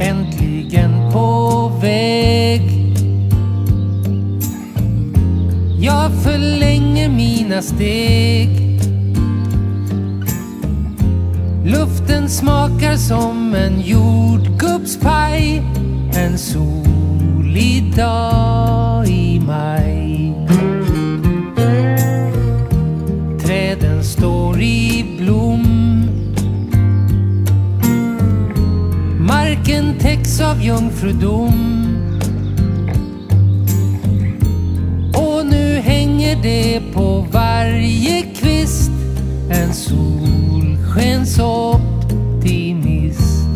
Äntligen på väg. Jag förlänger mina steg. Luften smakar som en jordgubbspaj En solig dag i maj. Träden står i blom. Marken täcks av jungfrudom Och nu hänger det på varje kvist en solskensoptimist.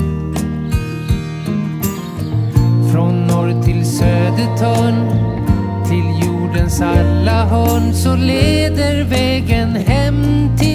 Från norr till södertörn, till jordens alla hörn så leder vägen hem till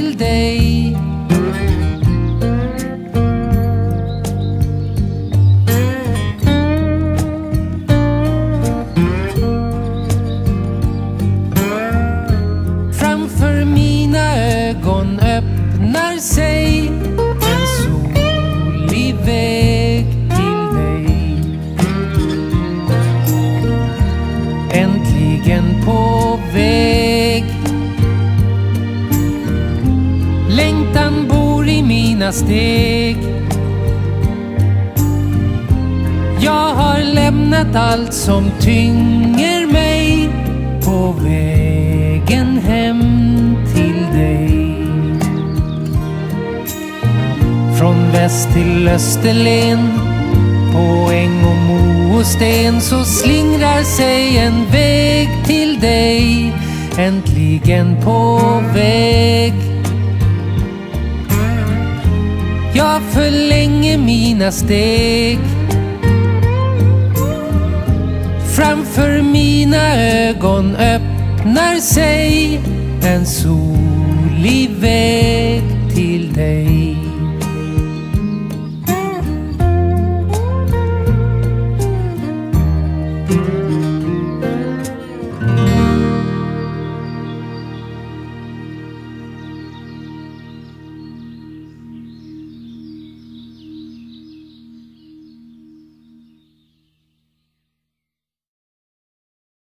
vägen på väg. Längtan bor i mina steg. Jag har lämnat allt som tynger mig på vägen hem till dig. Från väst till Österlen på äng och mo och sten så slingrar sig en väg till dig. Äntligen på väg. Jag förlänger mina steg. Framför mina ögon öppnar sig en solig väg.